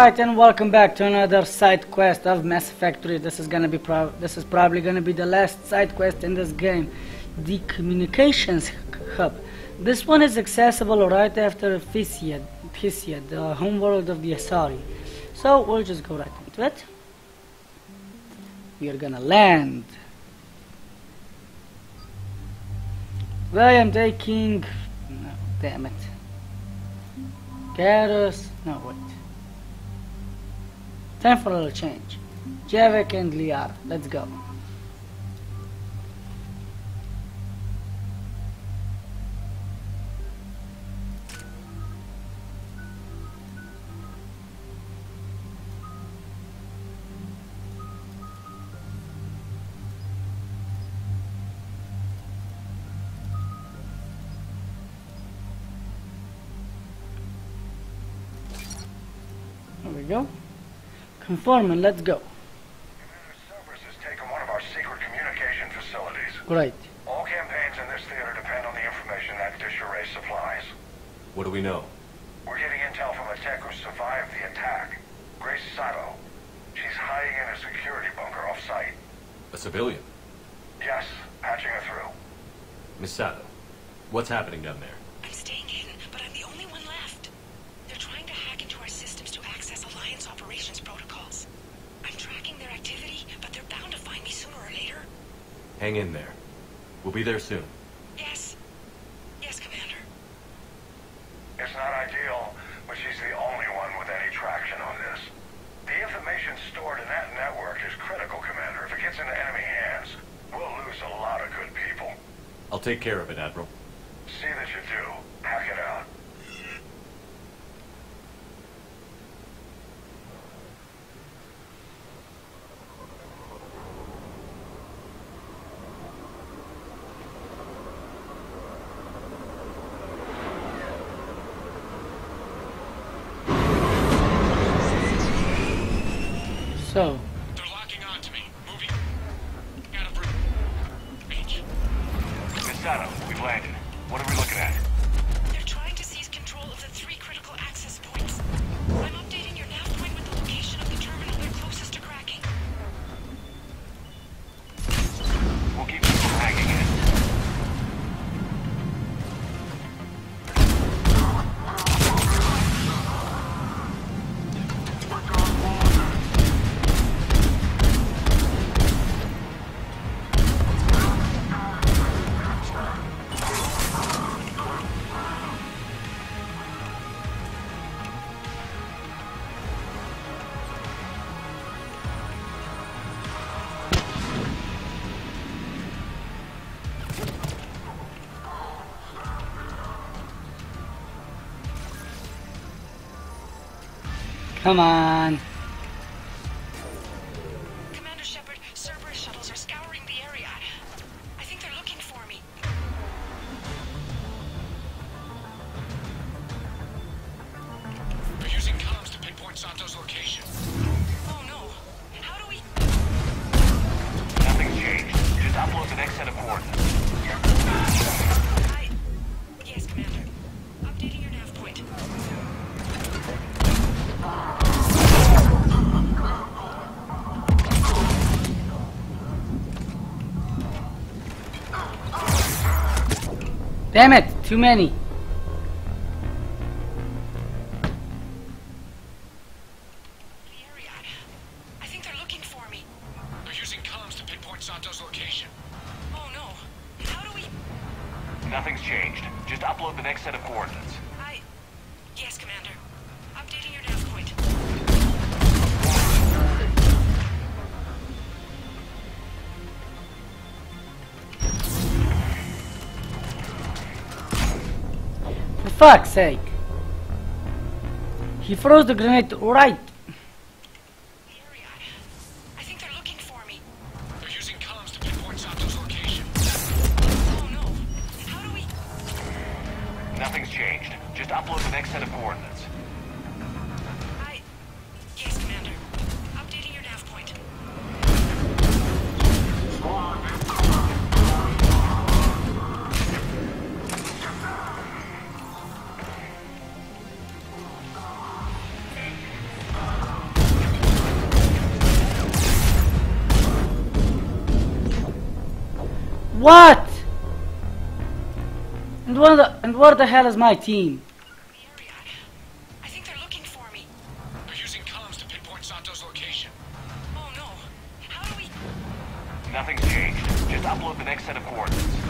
Alright, and welcome back to another side quest of Mass 3. This is gonna be this is probably gonna be the last side quest in this game. The communications hub. This one is accessible right after Thessia, Thessia, the homeworld of the Asari. So we'll just go right into it. We are gonna land. I am taking no, damn it. Garrus no wait. Time for a little change. Javik and Liara. Let's go. Conform and let's go. Commander Cerberus has taken one of our secret communication facilities. Great. All campaigns in this theater depend on the information that Disharay supplies. What do we know? We're getting intel from a tech who survived the attack. Grace Sato. She's hiding in a security bunker off-site. A civilian? Yes, patching her through. Miss Sato, what's happening down there? Hang in there. We'll be there soon. Yes. Yes, Commander. It's not ideal, but she's the only one with any traction on this. The information stored in that network is critical, Commander. If it gets into enemy hands, we'll lose a lot of good people. I'll take care of it, Admiral. See that you do. Hackett out. So, come on. No. How do we... Nothing's changed. Just upload the next set of coordinates. Fuck's sake. He throws the grenade right. The area. I think they're looking for me. They're using comms to pinpoint Sato's location. Oh no. How do we... Nothing's changed. Just upload the next set of coordinates. What? And where the and where the hell is my team? The. I think they're looking for me. They're using comms to pinpoint Sato's location. Oh no. How do we... Nothing's changed. Just upload the next set of coordinates.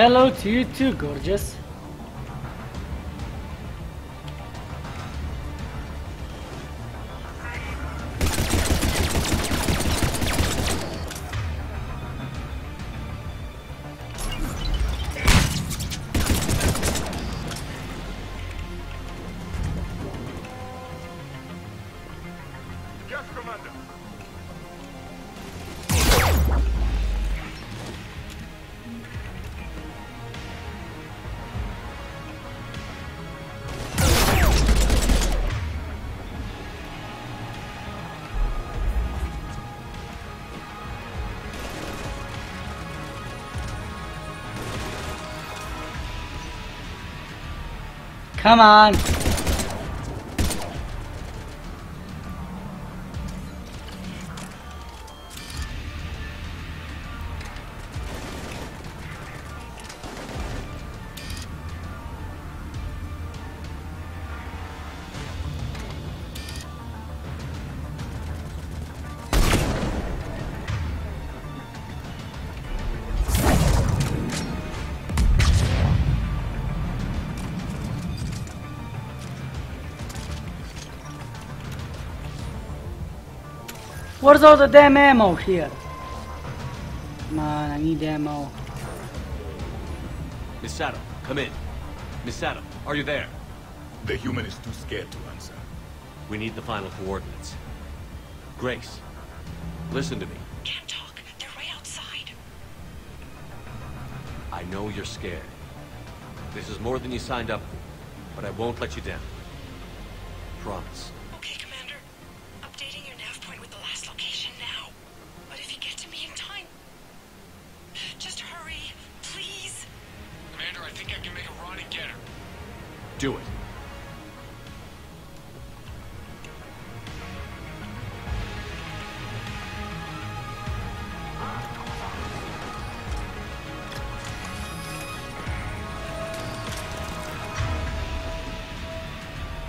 Hello to you too, gorgeous. Come on. Where's all the damn ammo here? Come on, I need ammo. Miss Sato, come in. Miss Sato, are you there? The human is too scared to answer. We need the final coordinates. Grace, listen to me. Can't talk. They're right outside. I know you're scared. This is more than you signed up for, but I won't let you down. Promise. Do it.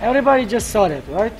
Everybody just saw it, right?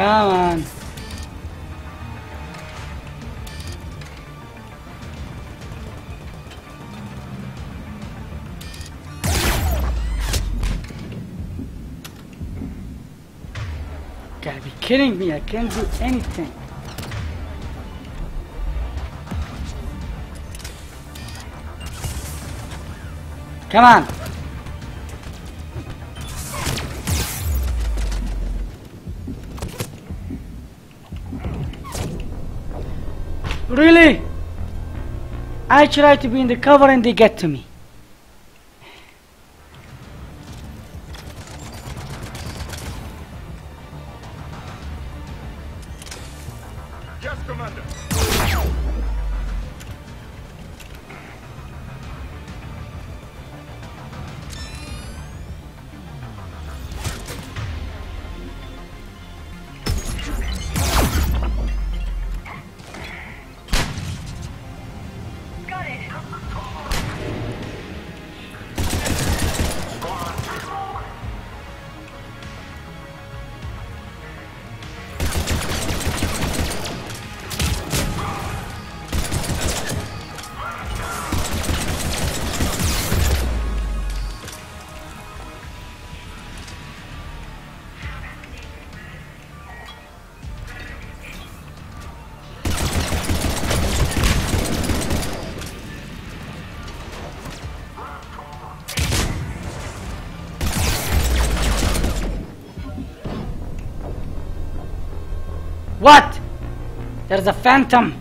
Come on. Gotta be kidding me, I can't do anything. Come on. Really? I try to be in the cover and they get to me. Yes, Commander. There's a phantom.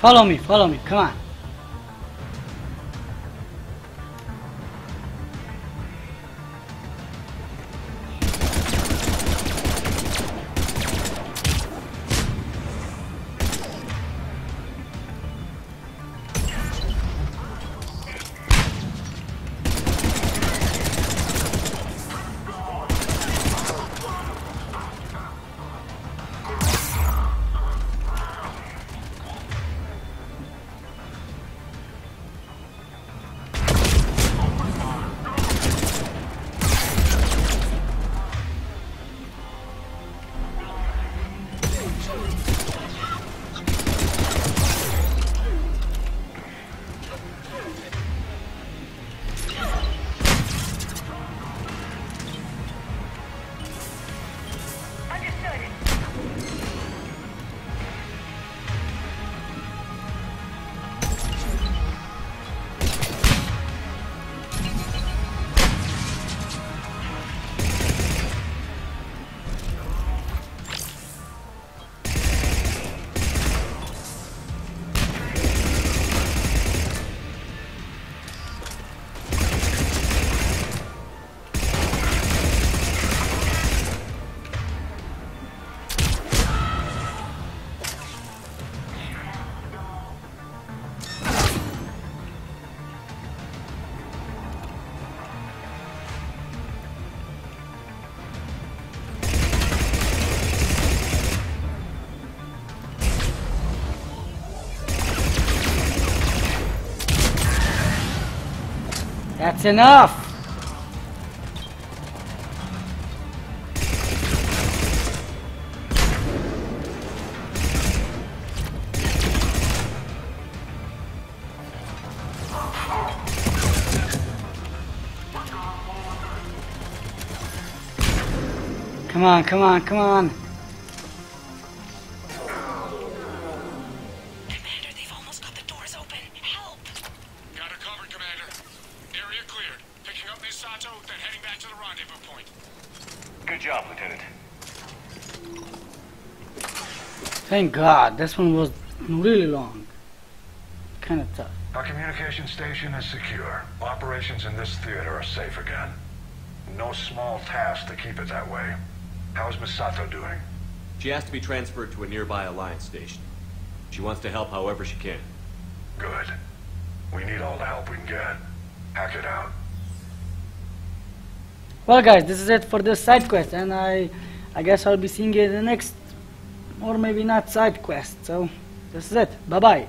Follow me, follow me, come on. That's enough! Come on, come on, come on. Picking up Miss Sato, then heading back to the rendezvous point. Good job, Lieutenant. Thank God, this one was really long. Kind of tough. Our communication station is secure. Operations in this theater are safe again. No small task to keep it that way. How's Miss Sato doing? She has to be transferred to a nearby Alliance station. She wants to help however she can. Good. We need all the help we can get. Hackett out. Well guys, this is it for this side quest and I I guess I'll be seeing you in the next or maybe not side quest. So this is it. Bye bye.